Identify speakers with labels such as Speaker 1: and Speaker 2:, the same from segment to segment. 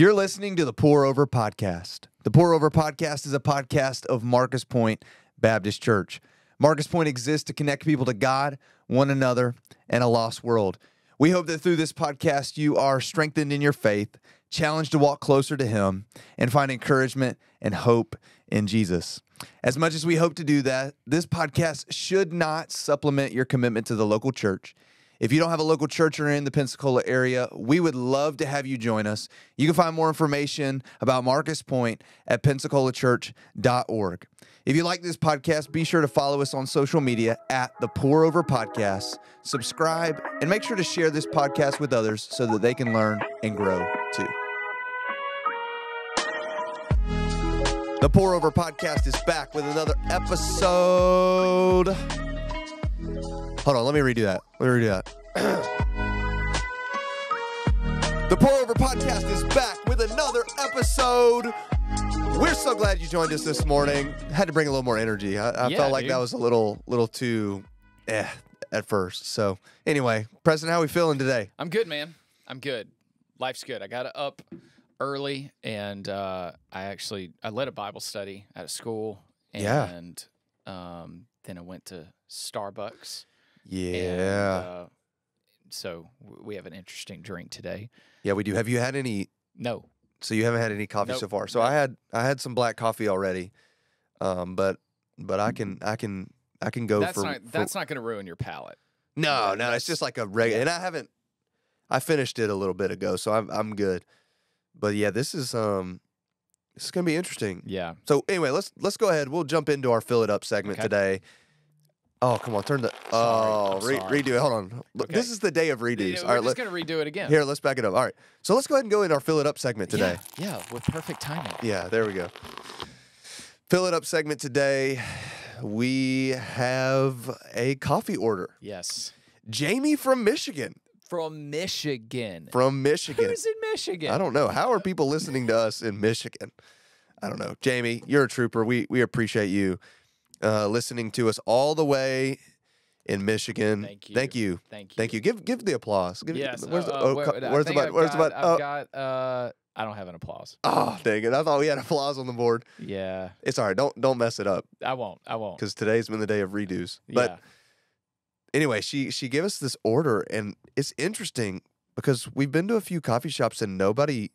Speaker 1: You're listening to the Pourover Podcast. The Pourover Podcast is a podcast of Marcus Pointe Baptist Church. Marcus Pointe exists to connect people to God, one another, and a lost world. We hope that through this podcast, you are strengthened in your faith, challenged to walk closer to Him, and find encouragement and hope in Jesus. As much as we hope to do that, this podcast should not supplement your commitment to the local church. If you don't have a local church or in the Pensacola area, we would love to have you join us. You can find more information about Marcus Pointe at pensacolachurch.org. If you like this podcast, be sure to follow us on social media at the Pourover Podcast, subscribe, and make sure to share this podcast with others so that they can learn and grow too. The Pourover Podcast is back with another episode. Hold on, let me redo that. Let me redo that. the Pourover Podcast is back with another episode. We're so glad you joined us this morning. Had to bring a little more energy. I, I
Speaker 2: Yeah,
Speaker 1: felt like
Speaker 2: dude.
Speaker 1: that was a little, little too, eh, at first. So anyway, Preston, how we feeling today?
Speaker 2: I'm good, man. I'm good. Life's good. I got up early and uh, I actually I led a Bible study at a school
Speaker 1: Yeah.
Speaker 2: and um, then I went to Starbucks. And,
Speaker 1: Yeah,
Speaker 2: uh, so we have an interesting drink today.
Speaker 1: yeah, we do. Have you had any?
Speaker 2: No.
Speaker 1: So you haven't had any coffee
Speaker 2: Nope.
Speaker 1: so far. So. I had, I had some black coffee already, um, but, but I can, I can, I can go
Speaker 2: that's
Speaker 1: for.
Speaker 2: not
Speaker 1: for-
Speaker 2: that's not going to ruin your palate.
Speaker 1: No,
Speaker 2: Yeah,
Speaker 1: no, it's just like a regular. And I haven't. I finished it a little bit ago, so I'm I'm good. But yeah, this is um, this is gonna be interesting.
Speaker 2: Yeah.
Speaker 1: So anyway, let's let's go ahead. We'll jump into our fill it up segment
Speaker 2: Okay.
Speaker 1: today. Oh come on, turn the oh
Speaker 2: I'm
Speaker 1: re- redo it. Hold on, Look, this is the day of redos. All
Speaker 2: we're just
Speaker 1: let,
Speaker 2: going to redo it again.
Speaker 1: here let's back it up. All right, so let's go ahead and go in our fill it up segment today.
Speaker 2: Yeah, yeah, with perfect timing.
Speaker 1: Yeah, there we go. Fill it up segment today. We have a coffee order.
Speaker 2: Yes.
Speaker 1: Jamie from Michigan.
Speaker 2: From Michigan.
Speaker 1: From Michigan.
Speaker 2: Who's in Michigan?
Speaker 1: I don't know. How are people listening to us in Michigan? I don't know. Jamie, you're a trooper. We we appreciate you uh, listening to us all the way in Michigan.
Speaker 2: Thank you.
Speaker 1: Thank you.
Speaker 2: Thank you.
Speaker 1: Thank you. Give give the applause. Give,
Speaker 2: Yes.
Speaker 1: Where's the,
Speaker 2: uh,
Speaker 1: oh,
Speaker 2: where- I
Speaker 1: where's the button? Where's the
Speaker 2: got-
Speaker 1: button? Oh,
Speaker 2: I've got. Uh, I don't have an applause.
Speaker 1: oh, dang it! I thought we had applause on the board.
Speaker 2: Yeah,
Speaker 1: It's all right. Don't don't mess it up
Speaker 2: I won't. I won't.
Speaker 1: because today's been the day of redos. But
Speaker 2: yeah.
Speaker 1: anyway, she she gave us this order, and it's interesting because we've been to a few coffee shops and nobody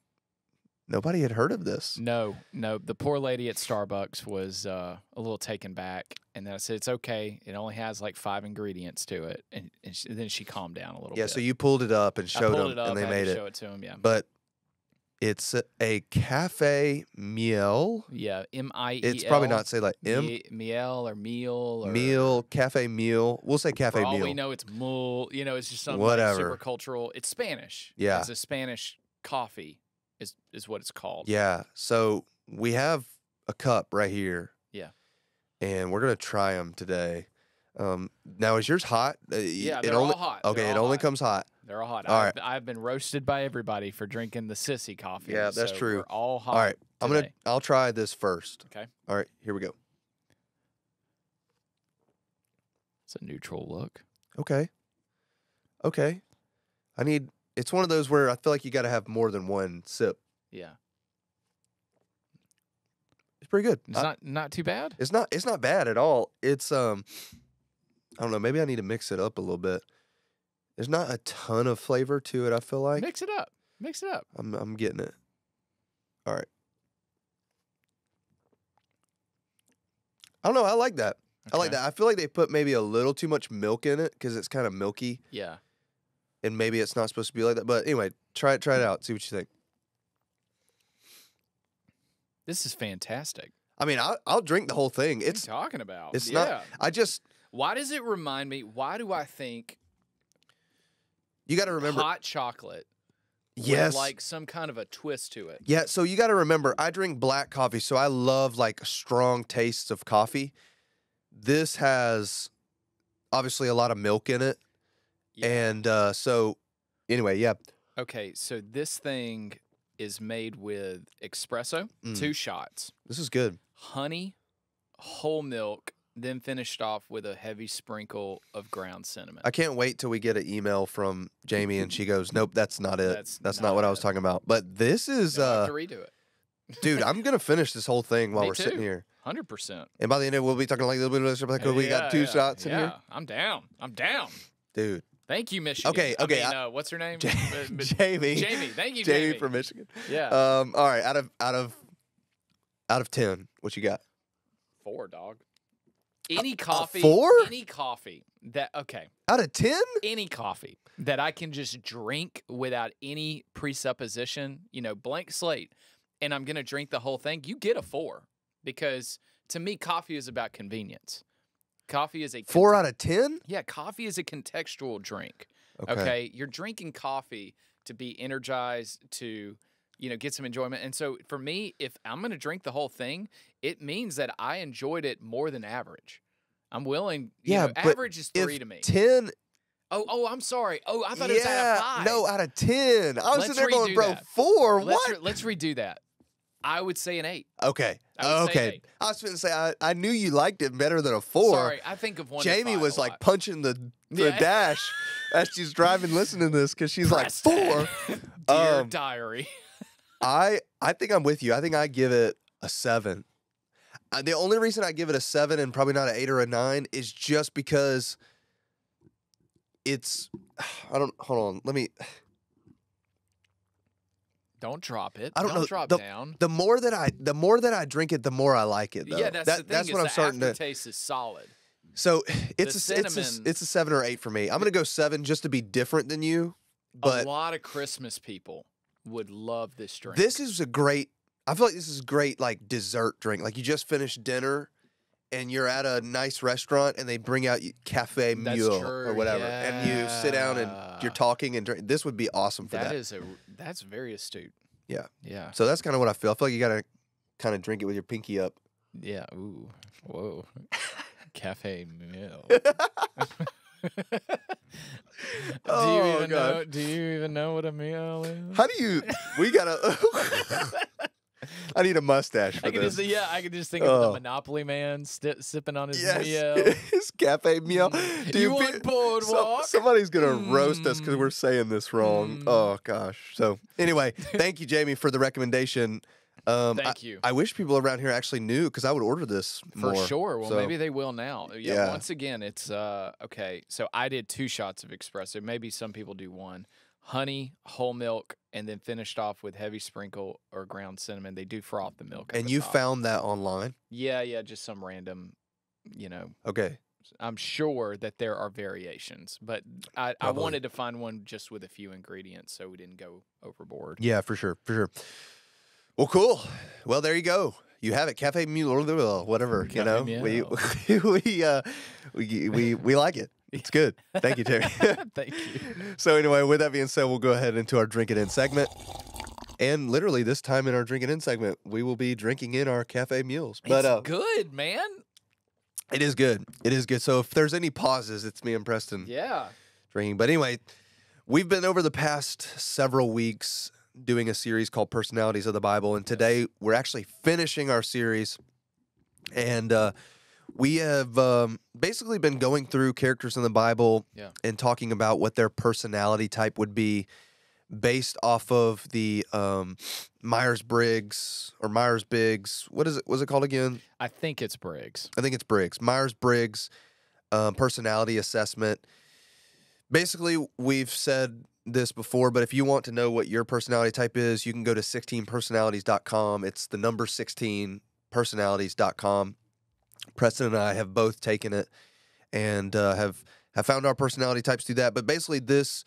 Speaker 1: nobody had heard of this.
Speaker 2: no, no. The poor lady at Starbucks was uh, a little taken back, and then I said, "It's okay. It only has like five ingredients to it," and, and she, then she calmed down a little bit.
Speaker 1: Yeah,
Speaker 2: bit.
Speaker 1: so you pulled it up and showed them,
Speaker 2: up.
Speaker 1: and they made it.
Speaker 2: Show it to him. Yeah.
Speaker 1: But it's a, a cafe miel.
Speaker 2: yeah. M I E.
Speaker 1: It's probably not say like M
Speaker 2: Mi- Miel or meal or
Speaker 1: meal cafe meal. We'll say cafe meal.
Speaker 2: we know, it's mul. You know, it's just something
Speaker 1: Whatever.
Speaker 2: like super cultural. It's Spanish.
Speaker 1: Yeah.
Speaker 2: It's a Spanish coffee. Is is what it's called.
Speaker 1: Yeah. So we have a cup right here.
Speaker 2: Yeah.
Speaker 1: And we're gonna try them today. Um, now is yours hot? Uh,
Speaker 2: Yeah,
Speaker 1: it
Speaker 2: they're
Speaker 1: only,
Speaker 2: all hot.
Speaker 1: Okay, it only
Speaker 2: hot.
Speaker 1: comes hot.
Speaker 2: They're all hot.
Speaker 1: All
Speaker 2: I've,
Speaker 1: right.
Speaker 2: I've been roasted by everybody for drinking the sissy coffee.
Speaker 1: Yeah, that's
Speaker 2: so
Speaker 1: true.
Speaker 2: We're all hot.
Speaker 1: All right, I'm gonna. I'll try this first.
Speaker 2: Okay.
Speaker 1: All right, here we go.
Speaker 2: It's a neutral look.
Speaker 1: Okay. Okay. I need. It's one of those where I feel like you got to have more than one sip.
Speaker 2: Yeah.
Speaker 1: It's pretty good.
Speaker 2: It's
Speaker 1: I-
Speaker 2: not not too bad.
Speaker 1: It's not it's not bad at all. It's um I don't know, maybe I need to mix it up a little bit. There's not a ton of flavor to it, I feel like.
Speaker 2: Mix it up. Mix it up.
Speaker 1: I'm I'm getting it. All right. I don't know, I like that. I like that. I feel like they put maybe a little too much milk in it cuz it's kind of milky
Speaker 2: Yeah.
Speaker 1: And maybe it's not supposed to be like that. But anyway, try it try it out, see what you think.
Speaker 2: This is fantastic.
Speaker 1: I mean, I I'll drink the whole thing.
Speaker 2: What are you
Speaker 1: It's
Speaker 2: talking about.
Speaker 1: it's
Speaker 2: yeah.
Speaker 1: not I just
Speaker 2: Why does it remind me? Why do I think
Speaker 1: you got to remember
Speaker 2: hot chocolate
Speaker 1: yes.
Speaker 2: with like some kind of a twist to it?
Speaker 1: Yeah, so you got to remember, I drink black coffee, so I love like strong tastes of coffee. This has obviously a lot of milk in it,
Speaker 2: Yeah.
Speaker 1: and uh, so anyway, yeah,
Speaker 2: Okay, so this thing is made with espresso,
Speaker 1: Mm.
Speaker 2: two shots,
Speaker 1: this is good.
Speaker 2: honey, whole milk, then finished off with a heavy sprinkle of ground cinnamon.
Speaker 1: I can't wait till we get an email from Jamie and she goes, "Nope, that's not it.
Speaker 2: That's
Speaker 1: That's,
Speaker 2: not
Speaker 1: not, what I was talking about." But this is,
Speaker 2: You'll
Speaker 1: uh,
Speaker 2: to redo it.
Speaker 1: dude, I'm gonna finish this whole thing while
Speaker 2: Me
Speaker 1: we're sitting here,
Speaker 2: Hundred percent.
Speaker 1: and by the end of it, we'll be talking like a little bit of this. like, we got two shots in
Speaker 2: yeah.
Speaker 1: here,
Speaker 2: I'm down. I'm down.
Speaker 1: dude.
Speaker 2: Thank you, Michigan.
Speaker 1: Okay, okay,
Speaker 2: I mean,
Speaker 1: I-
Speaker 2: uh, what's her name? Uh,
Speaker 1: Jamie,
Speaker 2: Jamie. Thank you,
Speaker 1: Jamie
Speaker 2: Jamie.
Speaker 1: from Michigan.
Speaker 2: yeah.
Speaker 1: Um, all right, out of out of out of ten, what you got?
Speaker 2: four, dog. Any coffee.
Speaker 1: four?
Speaker 2: Any coffee that okay.
Speaker 1: Out of ten?
Speaker 2: Any coffee that I can just drink without any presupposition, you know, blank slate, and I'm gonna drink the whole thing. You get a four because to me, coffee is about convenience. Coffee is a
Speaker 1: Four out of ten?
Speaker 2: Yeah, coffee is a contextual drink. Okay. You're drinking coffee to be energized, to, you know, get some enjoyment. And so for me, if I'm going to drink the whole thing, it means that I enjoyed it more than average. I'm willing. You
Speaker 1: Yeah,
Speaker 2: know, average is three to me.
Speaker 1: ten,
Speaker 2: oh, oh, I'm sorry. Oh, I thought it was out of five.
Speaker 1: no, out of ten. I was
Speaker 2: Let's
Speaker 1: sitting there going, bro,
Speaker 2: that.
Speaker 1: four.
Speaker 2: let's
Speaker 1: what?
Speaker 2: re- let's redo that. I would say an eight.
Speaker 1: Okay.
Speaker 2: I
Speaker 1: okay.
Speaker 2: eight.
Speaker 1: I was going to say I, I knew you liked it better than a four.
Speaker 2: Sorry, I think of one.
Speaker 1: Jamie was like
Speaker 2: lot.
Speaker 1: punching the the
Speaker 2: Yeah.
Speaker 1: dash as she's driving listening to this because she's like four.
Speaker 2: Dear
Speaker 1: Um,
Speaker 2: diary.
Speaker 1: I I think I'm with you. I think I give it a seven. The only reason I give it a seven and probably not an eight or a nine is just because it's. I don't hold on. Let me.
Speaker 2: Don't drop it.
Speaker 1: I don't know,
Speaker 2: drop
Speaker 1: the-
Speaker 2: down.
Speaker 1: The more that I the more that I drink it, the more I like it. Though.
Speaker 2: Yeah, that's
Speaker 1: That-
Speaker 2: the thing.
Speaker 1: that's what I'm starting to.
Speaker 2: Taste is solid.
Speaker 1: So it's a,
Speaker 2: The
Speaker 1: it's a it's a seven or eight for me. I'm gonna go seven just to be different than you. But
Speaker 2: a lot of Christmas people would love this drink.
Speaker 1: This is a great. I feel like this is a great like dessert drink. Like you just finished dinner, and you're at a nice restaurant, and they bring out cafe mule or whatever, and you sit down and you're talking and drink. This would be awesome for that.
Speaker 2: that is a that's very astute.
Speaker 1: Yeah.
Speaker 2: Yeah.
Speaker 1: So that's kind of what I feel. I feel like you gotta kind of drink it with your pinky up.
Speaker 2: Yeah. Ooh. Whoa. Cafe meal. do
Speaker 1: Oh,
Speaker 2: you even
Speaker 1: God.
Speaker 2: know do you even know what a meal is?
Speaker 1: How do you? We gotta. I need a mustache for
Speaker 2: I could
Speaker 1: this.
Speaker 2: just yeah, I could just think of
Speaker 1: Oh.
Speaker 2: the Monopoly man sti sipping on his
Speaker 1: yes,
Speaker 2: meal.
Speaker 1: his cafe meal.
Speaker 2: Mm.
Speaker 1: Do
Speaker 2: You
Speaker 1: pe-
Speaker 2: want boardwalk?
Speaker 1: somebody's gonna roast us because
Speaker 2: Mm.
Speaker 1: we're saying this wrong.
Speaker 2: Mm.
Speaker 1: Oh gosh. So anyway, thank you, Jamie, for the recommendation. Um, I,
Speaker 2: Thank you.
Speaker 1: I wish people around here actually knew because I would order this
Speaker 2: For
Speaker 1: more.
Speaker 2: sure. Well,
Speaker 1: So,
Speaker 2: maybe they will now. Yeah,
Speaker 1: Yeah.
Speaker 2: Once again, it's uh okay. So I did two shots of espresso. Maybe some people do one. Honey, whole milk, and then finished off with heavy sprinkle or ground cinnamon. They do froth the milk.
Speaker 1: And
Speaker 2: the
Speaker 1: you
Speaker 2: top.
Speaker 1: found that online.
Speaker 2: Yeah, yeah, just some random, you know.
Speaker 1: Okay.
Speaker 2: I'm sure that there are variations, but I, I wanted to find one just with a few ingredients so we didn't go overboard.
Speaker 1: Yeah, for sure, for sure. Well, cool. Well, there you go. You have it, Cafe Mule, whatever. you know,
Speaker 2: Mule.
Speaker 1: we we uh, we we we like it. It's good. Thank you, Terry.
Speaker 2: Thank you.
Speaker 1: so anyway, with that being said, we'll go ahead into our drink it in segment. And literally this time in our drink it in segment, we will be drinking in our cafe mules. But
Speaker 2: it's
Speaker 1: uh,
Speaker 2: good, man.
Speaker 1: it is good. It is good. So if there's any pauses, it's me and Preston
Speaker 2: Yeah.
Speaker 1: drinking. But anyway, we've been over the past several weeks doing a series called Personalities of the Bible, and today we're actually finishing our series. And uh, we have um, basically been going through characters in the Bible
Speaker 2: Yeah.
Speaker 1: and talking about what their personality type would be based off of the um, Myers Briggs or Myers Briggs. What is it? Was it called again?
Speaker 2: I think it's Briggs.
Speaker 1: I think it's Briggs. Myers Briggs um, personality assessment. Basically, we've said this before, but if you want to know what your personality type is, you can go to 16personalities.com. It's the number 16 personalities.com. Preston and I have both taken it and uh, have have found our personality types through that. But basically, this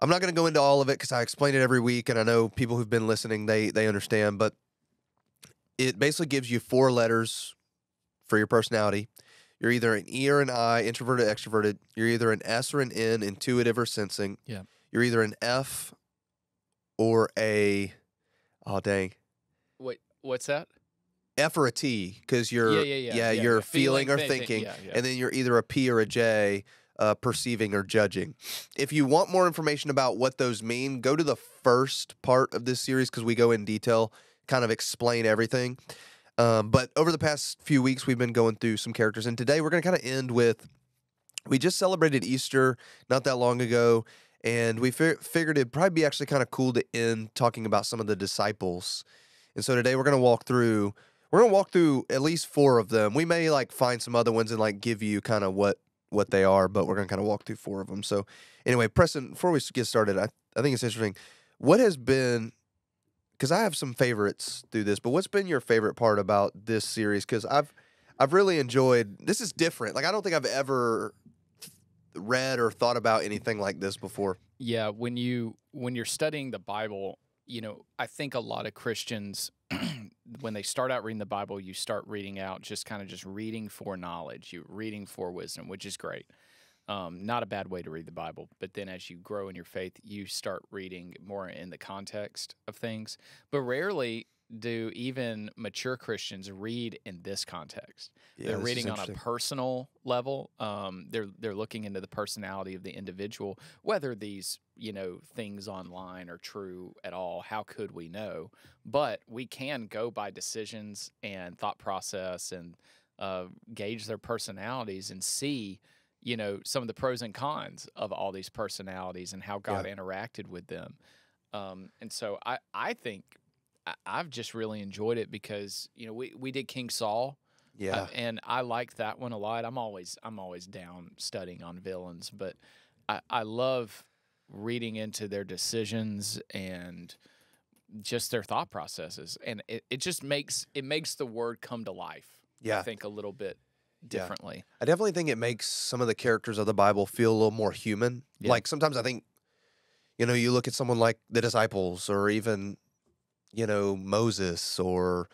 Speaker 1: I'm not going to go into all of it because I explain it every week, and I know people who've been listening they they understand. But it basically gives you four letters for your personality. You're either an E or an I, introverted, extroverted. You're either an S or an N, intuitive or sensing.
Speaker 2: Yeah.
Speaker 1: You're either an F or a oh dang
Speaker 2: Wait, what's that?
Speaker 1: F or a T because you're
Speaker 2: yeah, yeah, yeah, yeah,
Speaker 1: you're
Speaker 2: yeah.
Speaker 1: feeling, or
Speaker 2: thinking,
Speaker 1: thinking,
Speaker 2: yeah, yeah.
Speaker 1: and then you're either a P or a J, uh, perceiving or judging. If you want more information about what those mean, go to the first part of this series because we go in detail, kind of explain everything. Um, but over the past few weeks, we've been going through some characters, and today we're going to kind of end with. We just celebrated Easter not that long ago, and we fi- figured it'd probably be actually kind of cool to end talking about some of the disciples. And so today we're going to walk through. We're to walk through at least four of them. We may like find some other ones and like give you kind of what what they are, but we're to kind of walk through four of them. So anyway, Preston, before we get started, I I think it's interesting. What has been because I have some favorites through this, but what's been your favorite part about this series? Because I've I've really enjoyed. This is different. Like I don't think I've ever read or thought about anything like this before.
Speaker 2: Yeah, when you when you're studying the Bible, you know, I think a lot of Christians when they start out reading the Bible, you start reading out just kind of just reading for knowledge, you reading for wisdom, which is great. Um, not a bad way to read the Bible, but then as you grow in your faith, you start reading more in the context of things. But rarely do even mature Christians read in this context.
Speaker 1: Yeah,
Speaker 2: they're
Speaker 1: this
Speaker 2: reading on a personal level. Um, they're they're looking into the personality of the individual. Whether these you know things online are true at all, how could we know? But we can go by decisions and thought process and uh, gauge their personalities and see you know some of the pros and cons of all these personalities and how God interacted with them. Um, and so I I think I've just really enjoyed it because you know we we did King Saul.
Speaker 1: Yeah,
Speaker 2: Uh, and I like that one a lot. I'm always I'm always down studying on villains, but I, I love reading into their decisions and just their thought processes, and it, it just makes it makes the word come to life.
Speaker 1: yeah.
Speaker 2: I think a little bit
Speaker 1: Yeah.
Speaker 2: differently.
Speaker 1: I definitely think it makes some of the characters of the Bible feel a little more human.
Speaker 2: Yeah.
Speaker 1: Like sometimes I think, you know, you look at someone like the disciples or even, you know, Moses or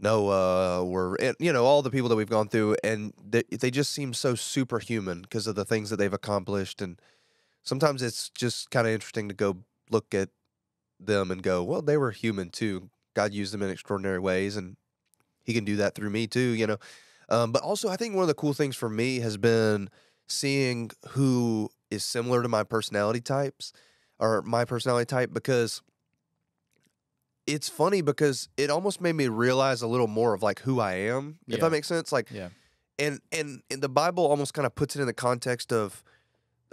Speaker 1: Noah or, you know, all the people that we've gone through, and they, they just seem so superhuman because of the things that they've accomplished. And sometimes it's just kind of interesting to go look at them and go, well, they were human too. God used them in extraordinary ways, and He can do that through me too, you know. Um, but also, I think one of the cool things for me has been seeing who is similar to my personality types or my personality type because it's funny because it almost made me realize a little more of like who I am, if that makes sense. Like,
Speaker 2: Yeah.
Speaker 1: and and and the Bible almost kind of puts it in the context of,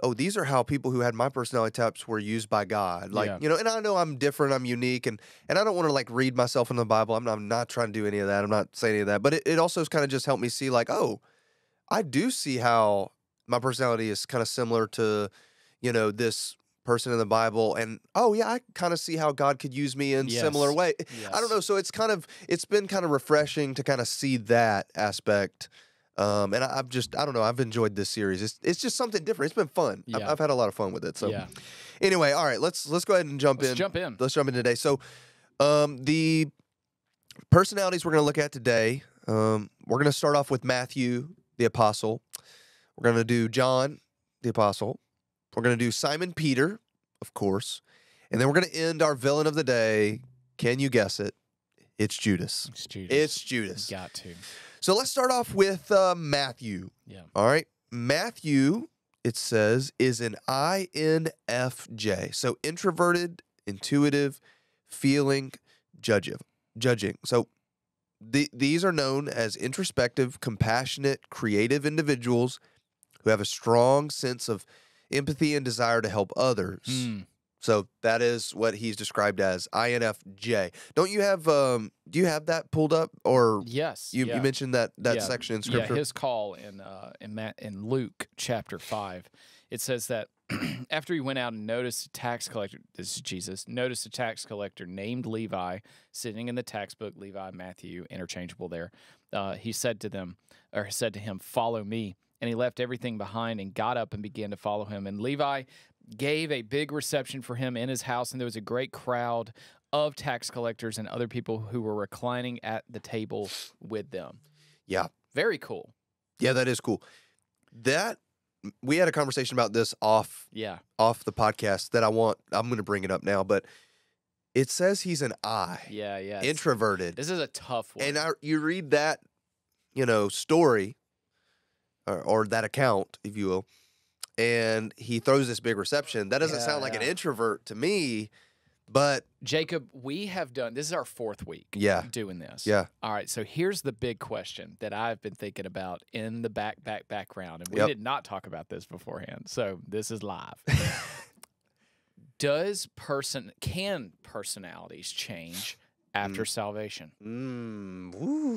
Speaker 1: oh, these are how people who had my personality types were used by God. Like,
Speaker 2: Yeah.
Speaker 1: you know, and I know I'm different, I'm unique, and and I don't want to like read myself in the Bible. I'm not, I'm not trying to do any of that. I'm not saying any of that. But it, it also has kind of just helped me see like, oh, I do see how my personality is kind of similar to, you know, this person in the Bible, and oh yeah, I kind of see how God could use me in similar
Speaker 2: Yes.
Speaker 1: way. I don't know. So it's kind of it's been kind of refreshing to kind of see that aspect. Um, and I, I've just I don't know I've enjoyed this series. It's it's just something different. It's been fun. I've, I've had a lot of fun with it. So
Speaker 2: yeah.
Speaker 1: anyway, all right, let's let's go ahead and jump
Speaker 2: Let's
Speaker 1: in.
Speaker 2: jump in.
Speaker 1: Let's jump in today. So, um, the personalities we're going to look at today. Um, we're going to start off with Matthew the apostle. We're going to do John the apostle. We're going to do Simon Peter, of course, and then we're going to end our villain of the day. Can you guess it? It's Judas.
Speaker 2: It's Judas.
Speaker 1: It's Judas.
Speaker 2: got to.
Speaker 1: So let's start off with uh, Matthew.
Speaker 2: Yeah.
Speaker 1: All right. Matthew, it says, is an INFJ. So introverted, intuitive, feeling, judging. Judging. So the, these are known as introspective, compassionate, creative individuals who have a strong sense of empathy and desire to help others.
Speaker 2: Mm.
Speaker 1: So that is what he's described as INFJ. Don't you have um do you have that pulled up or
Speaker 2: Yes.
Speaker 1: you,
Speaker 2: yeah.
Speaker 1: you mentioned that that
Speaker 2: Yeah,
Speaker 1: section in scripture?
Speaker 2: Yeah, his call in uh, in Matt, in Luke chapter five, it says that after he went out and noticed a tax collector, this is Jesus, noticed a tax collector named Levi sitting in the tax book. Levi, Matthew, interchangeable there. Uh, he said to them, or said to him, "Follow me." And he left everything behind and got up and began to follow him. And Levi gave a big reception for him in his house, and there was a great crowd of tax collectors and other people who were reclining at the table with them.
Speaker 1: yeah.
Speaker 2: Very cool.
Speaker 1: Yeah, that is cool. That we had a conversation about this off
Speaker 2: Yeah.
Speaker 1: off the podcast that I want I'm going to bring it up now, but it says he's an I,
Speaker 2: Yeah. Yeah.
Speaker 1: Introverted.
Speaker 2: This is a tough one.
Speaker 1: And I, you read that, you know, story or, or that account, if you will, and he throws this big reception. That doesn't
Speaker 2: Yeah,
Speaker 1: sound like an introvert to me. But
Speaker 2: Jacob, we have done this is our fourth week
Speaker 1: yeah,
Speaker 2: doing this.
Speaker 1: yeah,
Speaker 2: All right, so here's the big question that I've been thinking about in the back back background, and we
Speaker 1: Yep.
Speaker 2: did not talk about this beforehand, so this is live. Does person can personalities change after salvation?
Speaker 1: mm, woo.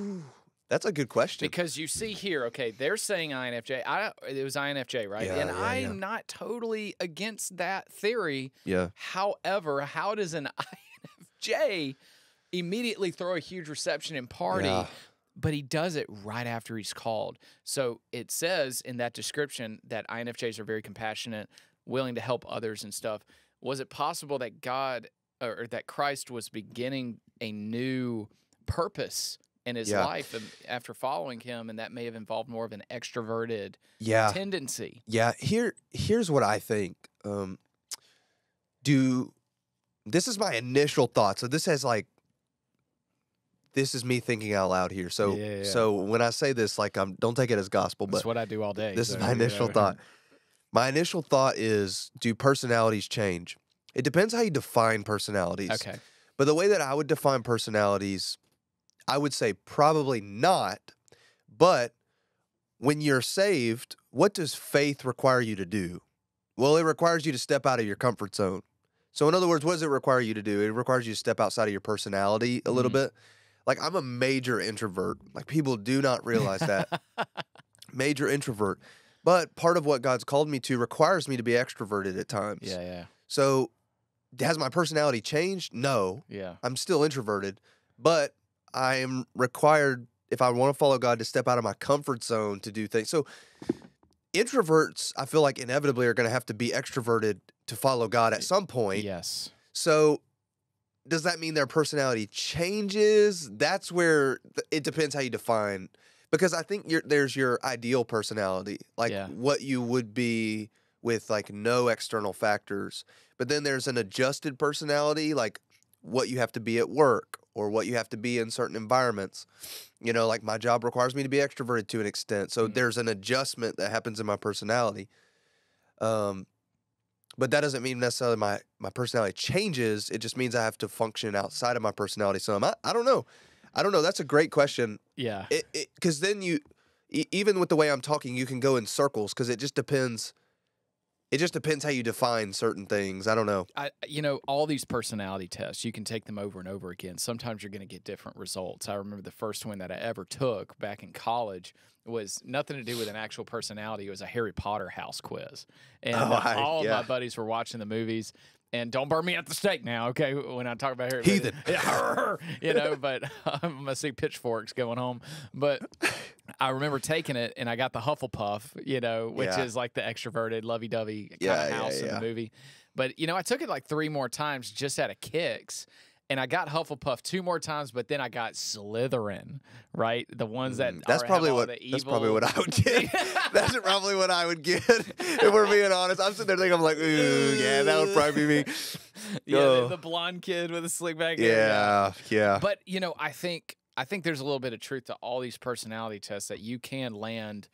Speaker 1: That's a good question.
Speaker 2: Because you see here, okay, they're saying INFJ. I it was INFJ, right?
Speaker 1: Yeah,
Speaker 2: and
Speaker 1: yeah,
Speaker 2: I'm
Speaker 1: yeah.
Speaker 2: not totally against that theory.
Speaker 1: yeah,
Speaker 2: However, how does an INFJ immediately throw a huge reception and party? But he does it right after he's called. So it says in that description that INFJs are very compassionate, willing to help others and stuff. Was it possible that God or that Christ was beginning a new purpose in his
Speaker 1: Yeah.
Speaker 2: life after following him, and that may have involved more of an extroverted
Speaker 1: yeah,
Speaker 2: tendency?
Speaker 1: yeah. Here, here's what I think. Um, do this is my initial thought. So this has like, this is me thinking out loud here. So,
Speaker 2: Yeah, yeah.
Speaker 1: so when I say this, like, I'm don't take it as gospel, but
Speaker 2: That's what I do all day.
Speaker 1: This is my initial
Speaker 2: know.
Speaker 1: thought. My initial thought is do personalities change? It depends how you define personalities.
Speaker 2: Okay.
Speaker 1: But the way that I would define personalities, I would say probably not. But when you're saved, what does faith require you to do? Well, it requires you to step out of your comfort zone. So, in other words, what does it require you to do? It requires you to step outside of your personality a little
Speaker 2: Mhm.
Speaker 1: bit. Like, I'm a major introvert. Like, people do not realize that major introvert. But part of what God's called me to requires me to be extroverted at times.
Speaker 2: Yeah, yeah,
Speaker 1: So has my personality changed? No.
Speaker 2: yeah.
Speaker 1: I'm still introverted, but I am required if I want to follow God to step out of my comfort zone to do things. So introverts, I feel like inevitably are going to have to be extroverted to follow God at some point.
Speaker 2: Yes.
Speaker 1: So does that mean their personality changes? That's where it depends how you define. Because I think there's your ideal personality, like
Speaker 2: Yeah.
Speaker 1: what you would be with like no external factors. But then there's an adjusted personality, like what you have to be at work or what you have to be in certain environments. You know, like my job requires me to be extroverted to an extent. So
Speaker 2: Mhm.
Speaker 1: there's an adjustment that happens in my personality. Um, but that doesn't mean necessarily my my personality changes. It just means I have to function outside of my personality some. I, I don't know. I don't know. That's a great question.
Speaker 2: Yeah.
Speaker 1: Because then you e- even with the way I'm talking, you can go in circles because it just depends. It just depends how you define certain things. I don't know.
Speaker 2: I, you know, all these personality tests, you can take them over and over again. Sometimes you're going to get different results. I remember the first one that I ever took back in college was nothing to do with an actual personality. It was a Harry Potter house quiz. And
Speaker 1: Oh,
Speaker 2: uh,
Speaker 1: I-
Speaker 2: all of
Speaker 1: yeah.
Speaker 2: my buddies were watching the movies. And don't burn me at the stake now, okay? When I talk about Harry
Speaker 1: Heathen.
Speaker 2: Yeah, you know, but I'm going to see pitchforks going home. But I remember taking it and I got the Hufflepuff, you know, which
Speaker 1: Yeah.
Speaker 2: is like the extroverted, lovey dovey kind
Speaker 1: Yeah,
Speaker 2: of
Speaker 1: yeah,
Speaker 2: house in the movie. But you know, I took it like three more times just out of kicks. And I got Hufflepuff two more times, but then I got Slytherin, right? The ones that
Speaker 1: Mm, that's probably what that's probably what I would get. that's probably what I would get. if we're being honest, I'm sitting there thinking, I'm like, ooh, yeah, that would probably be me.
Speaker 2: yeah, the,
Speaker 1: Oh.
Speaker 2: the blonde kid with a slick back hair.
Speaker 1: Yeah, yeah.
Speaker 2: But you know, I think I think there's a little bit of truth to all these personality tests that you can land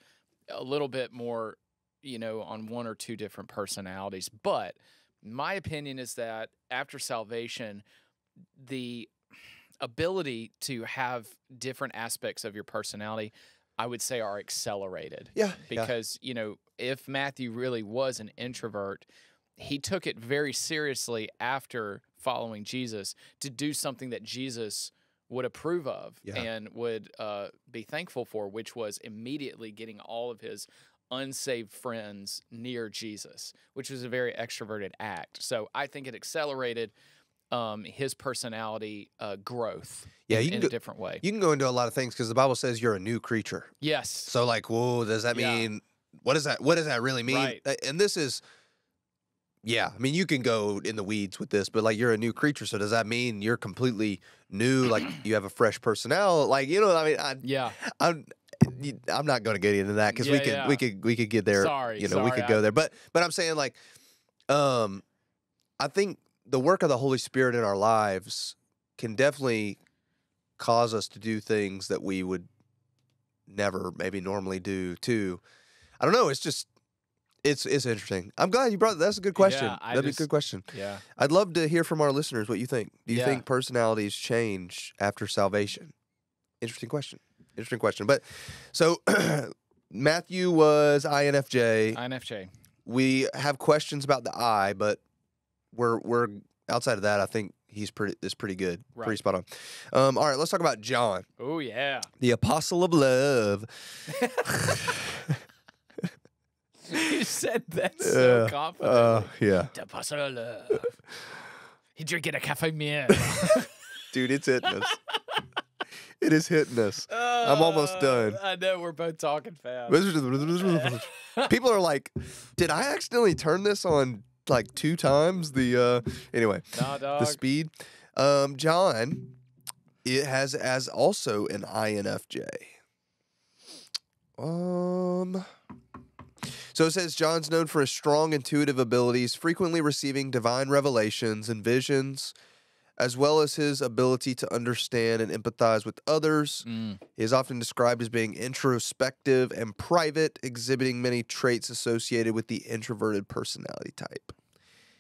Speaker 2: a little bit more, you know, on one or two different personalities. But my opinion is that after salvation, the ability to have different aspects of your personality, I would say, are accelerated
Speaker 1: Yeah, yeah.
Speaker 2: because you know if Matthew really was an introvert, he took it very seriously after following Jesus to do something that Jesus would approve of
Speaker 1: Yeah.
Speaker 2: and would uh, be thankful for, which was immediately getting all of his unsaved friends near Jesus, which was a very extroverted act. So I think it accelerated um, his personality uh, growth
Speaker 1: Yeah,
Speaker 2: in,
Speaker 1: you can
Speaker 2: in
Speaker 1: go-
Speaker 2: a different way.
Speaker 1: You can go into a lot of things because the Bible says you're a new creature.
Speaker 2: yes.
Speaker 1: So like, whoa, does that
Speaker 2: Yeah.
Speaker 1: mean what does that what does that really mean?
Speaker 2: Right.
Speaker 1: And this is yeah, I mean you can go in the weeds with this, but like you're a new creature, so does that mean you're completely new? Like you have a fresh personnel? Like you know, I mean, I,
Speaker 2: yeah.
Speaker 1: I'm I'm not going to get into that because we
Speaker 2: Yeah,
Speaker 1: could
Speaker 2: yeah.
Speaker 1: we could we could get there.
Speaker 2: Sorry,
Speaker 1: you know, we
Speaker 2: sorry,
Speaker 1: could go
Speaker 2: I-
Speaker 1: there, but but I'm saying like, um, I think the work of the Holy Spirit in our lives can definitely cause us to do things that we would never maybe normally do too. I don't know. It's just It's it's interesting. I'm glad you brought. That's a good question.
Speaker 2: Yeah,
Speaker 1: That'd be a good question.
Speaker 2: Yeah.
Speaker 1: I'd love to hear from our listeners what you think. Do you
Speaker 2: Yeah.
Speaker 1: think personalities change after salvation? Interesting question. Interesting question. But so Matthew was INFJ.
Speaker 2: INFJ.
Speaker 1: we have questions about the I, but we're we're outside of that. I think he's pretty is pretty good, pretty spot on. Um, all right, let's talk about John,
Speaker 2: Oh yeah.
Speaker 1: the apostle of love.
Speaker 2: you said that so
Speaker 1: Uh,
Speaker 2: confidently.
Speaker 1: Uh, yeah,
Speaker 2: The apostle of love. He drinking a cafe miel.
Speaker 1: dude, it's hitting us. it is hitting us. I'm almost done.
Speaker 2: I know we're both talking fast.
Speaker 1: People are like, "Did I accidentally turn this on like two times?" The uh, anyway.
Speaker 2: Nah,
Speaker 1: the speed. Um, John, it has as also an INFJ. Um, so it says John's known for his strong intuitive abilities, frequently receiving divine revelations and visions, as well as his ability to understand and empathize with others.
Speaker 2: Mm.
Speaker 1: He is often described as being introspective and private, exhibiting many traits associated with the introverted personality type.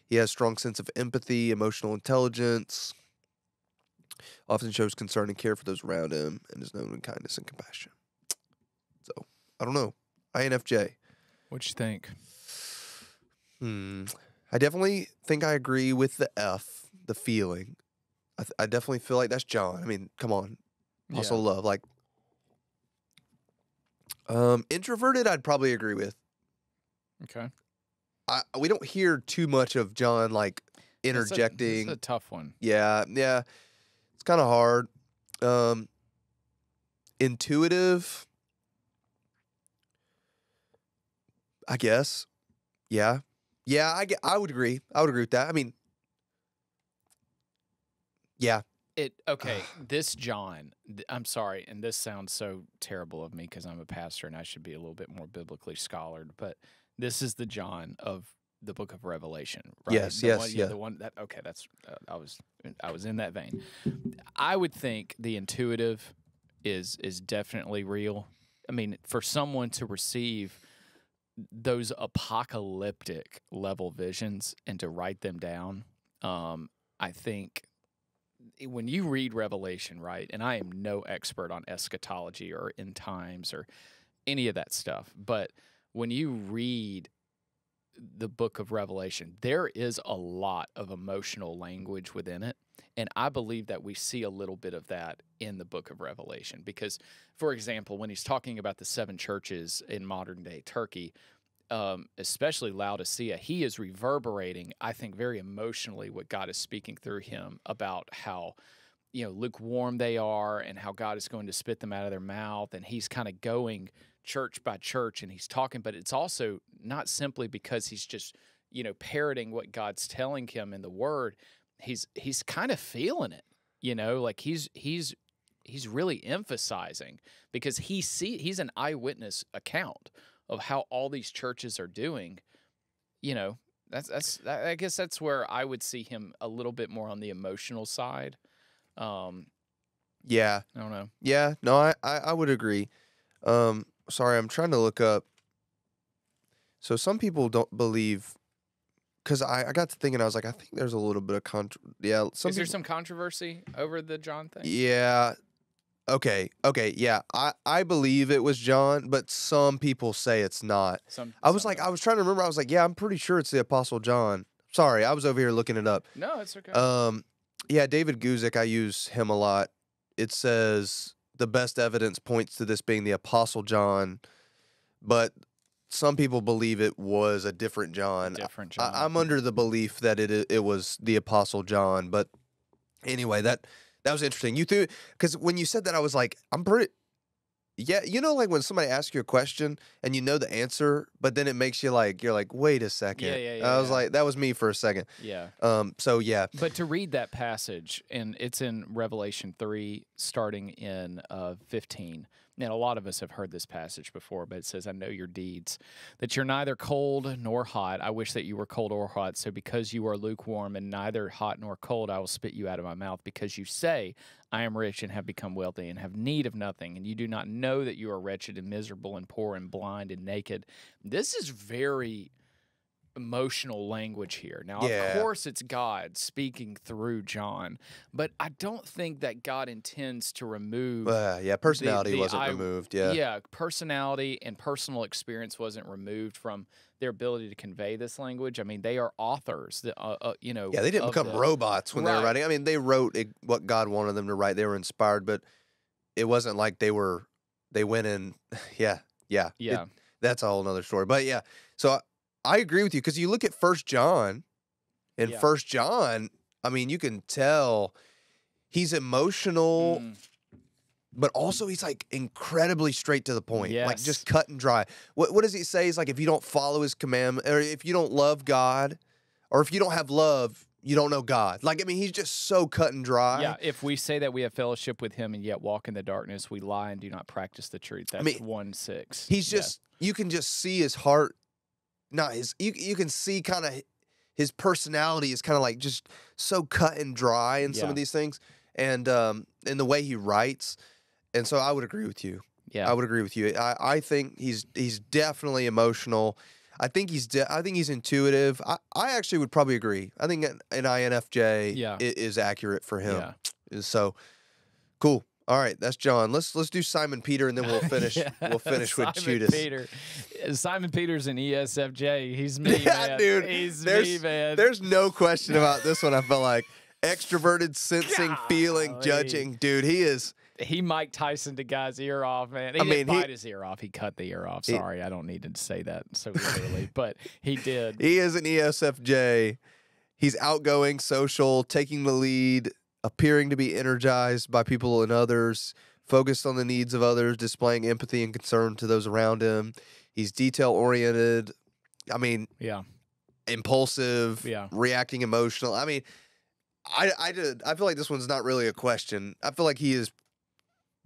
Speaker 1: He has strong sense of empathy, emotional intelligence, often shows concern and care for those around him, and is known in kindness and compassion. So, I don't know. INFJ.
Speaker 2: What you think?
Speaker 1: Hmm. I definitely think I agree with the F, the feeling. I, th- I definitely feel like that's John. I mean, come on. Also love. Like um introverted I'd probably agree with.
Speaker 2: Okay.
Speaker 1: I we don't hear too much of John like
Speaker 2: That's a-
Speaker 1: interjecting.
Speaker 2: A tough one.
Speaker 1: yeah, yeah. It's kind of hard. Um intuitive I guess. Yeah. Yeah, I I would agree. I would agree with that. I mean Yeah.
Speaker 2: It okay. this John, th- I'm sorry, and this sounds so terrible of me because I'm a pastor and I should be a little bit more biblically scholared, but this is the John of the Book of Revelation, right?
Speaker 1: Yes,
Speaker 2: The
Speaker 1: yes,
Speaker 2: one,
Speaker 1: yeah.
Speaker 2: The one that okay, that's uh, I was I was in that vein. I would think the intuitive is is definitely real. I mean, for someone to receive those apocalyptic level visions and to write them down, um, I think when you read Revelation, right, and I am no expert on eschatology or end times or any of that stuff, but when you read the book of Revelation, there is a lot of emotional language within it. And I believe that we see a little bit of that in the book of Revelation. Because, for example, when he's talking about the seven churches in modern day Turkey, um, especially Laodicea, he is reverberating, I think, very emotionally what God is speaking through him about how, you know, lukewarm they are and how God is going to spit them out of their mouth. And he's kind of going church by church and he's talking, but it's also not simply because he's just, you know, parroting what God's telling him in the word. He's he's kind of feeling it, you know, like he's he's he's really emphasizing because he see he's an eyewitness account of how all these churches are doing. You know, that's that's that- I guess that's where I would see him a little bit more on the emotional side. Um,
Speaker 1: Yeah.
Speaker 2: I don't know.
Speaker 1: Yeah, no, I, I, I would agree. Um, sorry, I'm trying to look up. So some people don't believe, because I, I got to thinking, I was like, I think there's a little bit of contra. Yeah, some
Speaker 2: Is there
Speaker 1: people-
Speaker 2: some controversy over the John thing?
Speaker 1: Yeah. Okay. Okay. Yeah. I I believe it was John, but some people say it's not.
Speaker 2: Some,
Speaker 1: I was
Speaker 2: some
Speaker 1: like. I was trying to remember. I was like, yeah, I'm pretty sure it's the Apostle John. Sorry, I was over here looking it up.
Speaker 2: no, it's okay.
Speaker 1: Um, yeah, David Guzik, I use him a lot. It says the best evidence points to this being the Apostle John, but some people believe it was a different John.
Speaker 2: Different John.
Speaker 1: I, I'm under the belief that it it was the Apostle John, but anyway, that that was interesting. You threw because when you said that, I was like, I'm pretty. Yeah, you know, like when somebody asks you a question and you know the answer, but then it makes you like, you're like, wait a second.
Speaker 2: yeah, yeah,
Speaker 1: I was
Speaker 2: yeah.
Speaker 1: like, that was me for a second.
Speaker 2: yeah.
Speaker 1: Um, so yeah,
Speaker 2: But to read that passage, and it's in Revelation 3, starting in uh, 15. and a lot of us have heard this passage before, but it says, I know your deeds, that you're neither cold nor hot. I wish that you were cold or hot. So because you are lukewarm and neither hot nor cold, I will spit you out of my mouth. Because you say, I am rich and have become wealthy and have need of nothing, and you do not know that you are wretched and miserable and poor and blind and naked. This is very emotional language here. Now,
Speaker 1: Yeah.
Speaker 2: of course, it's God speaking through John, but I don't think that God intends to remove.
Speaker 1: Uh, yeah, personality
Speaker 2: the
Speaker 1: wasn't
Speaker 2: I-
Speaker 1: removed. Yeah.
Speaker 2: yeah, personality and personal experience wasn't removed from their ability to convey this language. I mean, they are authors. That, uh, uh, you know,
Speaker 1: Yeah, they didn't become
Speaker 2: the-
Speaker 1: robots when they were writing. I mean, they wrote what God wanted them to write. They were inspired, but it wasn't like they were. They went in. Yeah, yeah, it-
Speaker 2: Yeah,
Speaker 1: that's a whole nother story. But yeah, so I, I agree with you because you look at First John, and
Speaker 2: Yeah.
Speaker 1: First John. I mean, you can tell he's emotional,
Speaker 2: Mm,
Speaker 1: but also he's like incredibly straight to the point, like just cut and dry. What what does he say? He's like, if you don't follow his commandment, or if you don't love God, or if you don't have love, you don't know God. Like, I mean, he's just so cut and dry.
Speaker 2: yeah. If we say that we have fellowship with Him and yet walk in the darkness, we lie and do not practice the truth. That's
Speaker 1: mean,
Speaker 2: one six.
Speaker 1: He's
Speaker 2: Yeah.
Speaker 1: just you can just see his heart. Not his. You you can see kind of his personality is kind of like just so cut and dry in some of these things, and um, in the way he writes. And so I would agree with you.
Speaker 2: yeah.
Speaker 1: I would agree with you. I, I think he's he's definitely emotional. I think he's de- I think he's intuitive. I, I actually would probably agree. I think an, an INFJ
Speaker 2: Yeah.
Speaker 1: i- is accurate for him.
Speaker 2: Yeah.
Speaker 1: So cool. All right, that's John. Let's let's do Simon Peter and then we'll finish.
Speaker 2: Yeah,
Speaker 1: We'll finish with
Speaker 2: Simon
Speaker 1: Judas.
Speaker 2: Peter. Uh, Simon Peter's an ESFJ. He's me,
Speaker 1: Yeah,
Speaker 2: man.
Speaker 1: dude,
Speaker 2: He's
Speaker 1: there's-
Speaker 2: me, man.
Speaker 1: There's no question about this one. I felt like extroverted, sensing, feeling,
Speaker 2: Golly.
Speaker 1: judging. Dude, he is.
Speaker 2: he Mike Tyson the guy's ear off, man. He
Speaker 1: I mean, he-
Speaker 2: bite his ear off. He cut the ear off.
Speaker 1: He-
Speaker 2: Sorry, I don't need to say that so literally, but he did.
Speaker 1: He is an ESFJ. He's outgoing, social, taking the lead, appearing to be energized by people and others, focused on the needs of others, displaying empathy and concern to those around him. He's detail oriented. I mean,
Speaker 2: Yeah,
Speaker 1: impulsive,
Speaker 2: Yeah.
Speaker 1: reacting emotional. I mean, I I did I feel like this one's not really a question. I feel like he is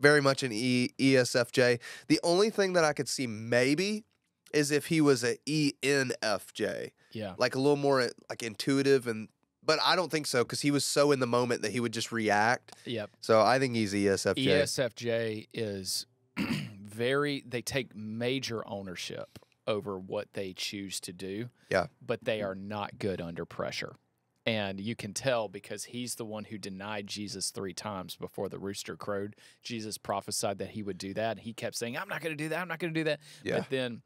Speaker 1: very much an E ESFJ. The only thing that I could see maybe is if he was an ENFJ,
Speaker 2: yeah,
Speaker 1: like a little more like intuitive and but I don't think so because he was so in the moment that he would just react.
Speaker 2: yep.
Speaker 1: So I think he's ESFJ.
Speaker 2: ESFJ is very. They take major ownership over what they choose to do.
Speaker 1: Yeah.
Speaker 2: but they are not good under pressure. And you can tell because he's the one who denied Jesus three times before the rooster crowed. Jesus prophesied that he would do that. He kept saying, I'm not going to do that. I'm not going to do that.
Speaker 1: Yeah.
Speaker 2: But then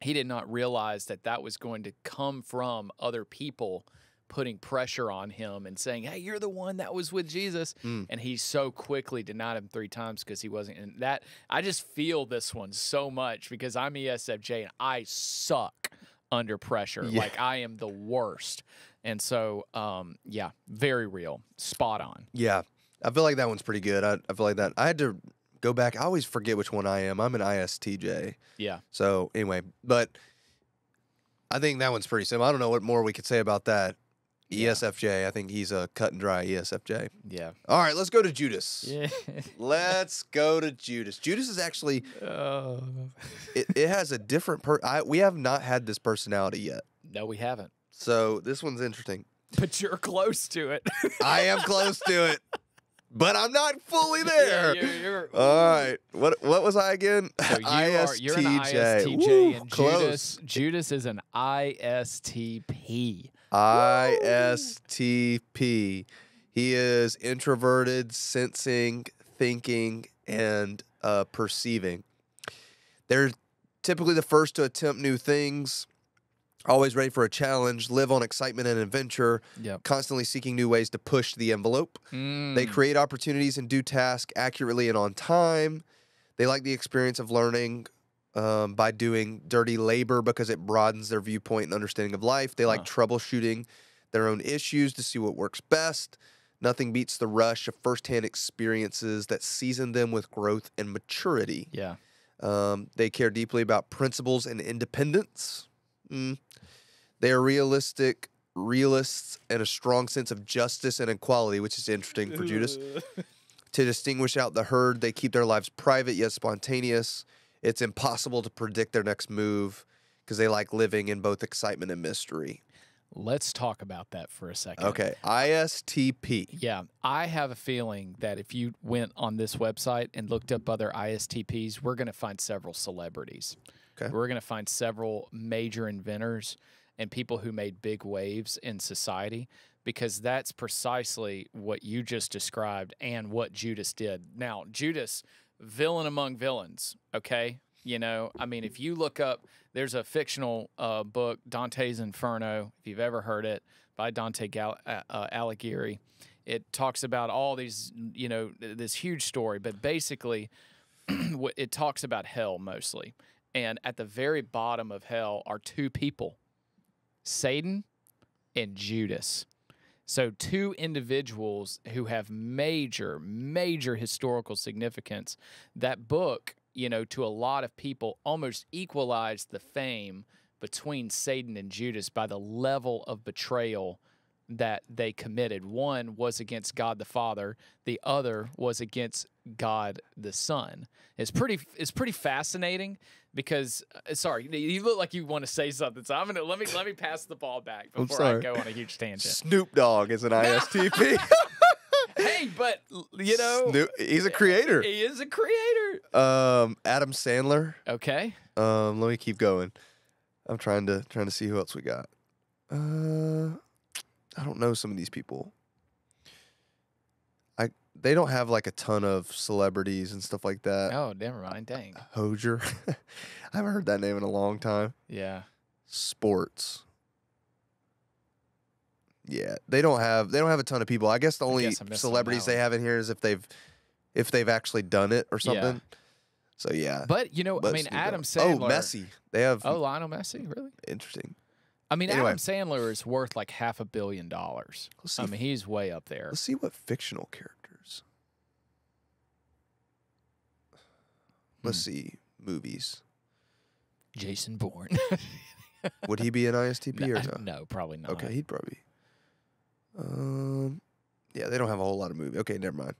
Speaker 2: he did not realize that that was going to come from other people putting pressure on him and saying, Hey, you're the one that was with Jesus.
Speaker 1: Mm.
Speaker 2: And he so quickly denied him three times because he wasn't. And that, I just feel this one so much because I'm ESFJ and I suck under pressure.
Speaker 1: Yeah.
Speaker 2: Like I am the worst. And so, um, yeah, very real, spot on.
Speaker 1: Yeah. I feel like that one's pretty good. I, I feel like that. I had to go back. I always forget which one I am. I'm an ISTJ.
Speaker 2: Yeah.
Speaker 1: So anyway, but I think that one's pretty simple. I don't know what more we could say about that. ESFJ. I think he's a cut and dry ESFJ.
Speaker 2: Yeah.
Speaker 1: All right, let's go to Judas.
Speaker 2: Yeah.
Speaker 1: Let's go to Judas. Judas is actually
Speaker 2: Oh.
Speaker 1: it, it has a different per. I, we have not had this personality yet,
Speaker 2: no, we haven't.
Speaker 1: so this one's interesting.
Speaker 2: But you're close to it.
Speaker 1: I am close to it, but I'm not fully there.
Speaker 2: Yeah, you're, you're,
Speaker 1: All right, what what was I again?
Speaker 2: So you are you're an
Speaker 1: ISTJ.
Speaker 2: ISTJ
Speaker 1: Woo,
Speaker 2: and. Judas Judas is an ISTP.
Speaker 1: ISTP. He is introverted, sensing, thinking, and uh, perceiving. They're typically the first to attempt new things, always ready for a challenge, live on excitement and adventure,
Speaker 2: Yep.
Speaker 1: constantly seeking new ways to push the envelope. They
Speaker 2: Mm.
Speaker 1: create opportunities and do tasks accurately and on time. They like the experience of learning um, by doing dirty labor because it broadens their viewpoint and understanding of life. They like troubleshooting their own issues to see what works best. Nothing beats the rush of firsthand experiences that season them with growth and maturity.
Speaker 2: Yeah.
Speaker 1: Um, they care deeply about principles and independence. Mm. They are realistic, realists, and a strong sense of justice and equality, which is interesting for Judas. To distinguish out the herd, they keep their lives private yet spontaneous. It's impossible to predict their next move because they like living in both excitement and mystery.
Speaker 2: Let's talk about that for a second.
Speaker 1: Okay, ISTP.
Speaker 2: Yeah, I have a feeling that if you went on this website and looked up other ISTPs, we're going to find several celebrities.
Speaker 1: Okay.
Speaker 2: We're going to find several major inventors and people who made big waves in society because that's precisely what you just described and what Judas did. Now, Judas, villain among villains, okay? You know, I mean, if you look up, there's a fictional uh, book, Dante's Inferno, if you've ever heard it, by Dante Gal- uh, uh, Alighieri. It talks about all these, you know, this huge story, but basically, it talks about hell mostly. And at the very bottom of hell are two people Satan and Judas. So, two individuals who have major, major historical significance. That book, you know, to a lot of people, almost equalized the fame between Satan and Judas by the level of betrayal that they committed. One was against God the Father, the other was against God the Son. It's pretty it's pretty fascinating because uh, sorry, you look like you want to say something. So I'm gonna let me let me pass the ball back before I go on a huge tangent.
Speaker 1: Snoop Dogg is an ISTP.
Speaker 2: hey, but you know
Speaker 1: Snoop, he's a creator.
Speaker 2: he is a creator.
Speaker 1: Um, Adam Sandler.
Speaker 2: Okay.
Speaker 1: Um, let me keep going. I'm trying to trying to see who else we got. Uh, I don't know some of these people. I they don't have like a ton of celebrities and stuff like that.
Speaker 2: Oh, never mind. Dang.
Speaker 1: Hozier, I haven't heard that name in a long time.
Speaker 2: Yeah.
Speaker 1: Sports. Yeah, they don't have they don't have a ton of people. I guess the only
Speaker 2: guess
Speaker 1: celebrities they have in here is if they've if they've actually done it or
Speaker 2: Yeah.
Speaker 1: something. So yeah.
Speaker 2: But you know, I mean, Adam
Speaker 1: Dogg.
Speaker 2: Oh, Sandler.
Speaker 1: Oh, Messi. They have
Speaker 2: Oh, Lionel Messi, really?
Speaker 1: interesting.
Speaker 2: I mean,
Speaker 1: Anyway.
Speaker 2: Adam Sandler is worth like half a billion dollars. I
Speaker 1: if-
Speaker 2: mean, he's way up there.
Speaker 1: Let's see what fictional characters. Let's
Speaker 2: Hmm.
Speaker 1: see movies.
Speaker 2: Jason Bourne.
Speaker 1: Would he be an ISTP
Speaker 2: no,
Speaker 1: or no?
Speaker 2: no, probably not.
Speaker 1: Okay, he'd probably. Um, yeah, they don't have a whole lot of movies. Okay, never mind.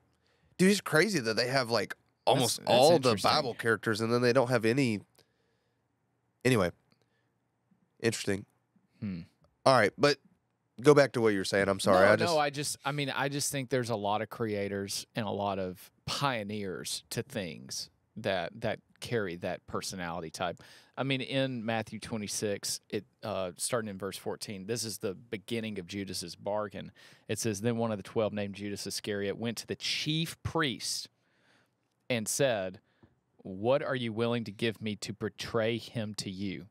Speaker 1: Dude, it's crazy that they have like almost
Speaker 2: that's
Speaker 1: all the. Bible characters, and then they don't have any. Anyway, interesting.
Speaker 2: Hmm.
Speaker 1: All right, but go back to what you were saying. I'm sorry.
Speaker 2: No,
Speaker 1: I just
Speaker 2: no, I just, I mean, I just think there's a lot of creators and a lot of pioneers to things that that carry that personality type. I mean, in Matthew 26, it uh, starting in verse 14, this is the beginning of Judas's bargain. It says, "Then one of the twelve, named Judas Iscariot, went to the chief priest and said." What are you willing to give me to betray him to you?